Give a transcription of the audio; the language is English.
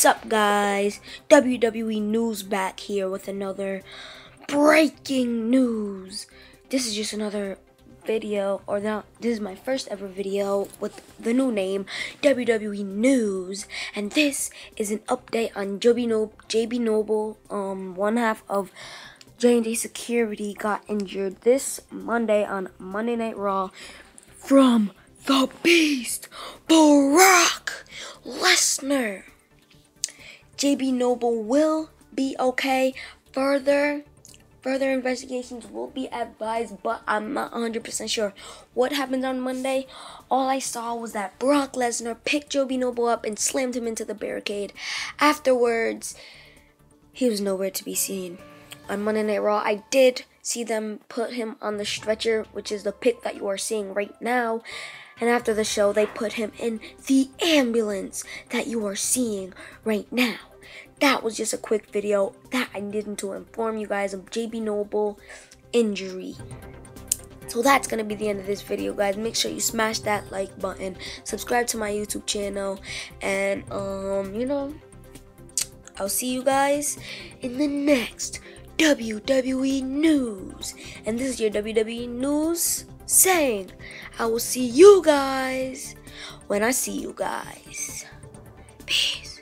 What's up, guys? WWE News back here with another breaking news. This is just another video, or not, this is my first ever video with the new name, WWE News. And this is an update on Jamie Noble, Jamie Noble um, one half of J&J Security got injured this Monday on Monday Night Raw from the Beast, Brock Lesnar. Jamie Noble will be okay. Further further investigations will be advised, but I'm not 100% sure what happened on Monday. All I saw was that Brock Lesnar picked Jamie Noble up and slammed him into the barricade. Afterwards, he was nowhere to be seen. On Monday Night Raw, I did see them put him on the stretcher, which is the pic that you are seeing right now. And after the show, they put him in the ambulance that you are seeing right now that was just a quick video that I needed to inform you guys of Jamie Noble injury. So that's going to be the end of this video, guys. Make sure you smash that like button, subscribe to my YouTube channel, and, um, you know, I'll see you guys in the next WWE News. And this is your WWE News saying, I will see you guys when I see you guys. Peace.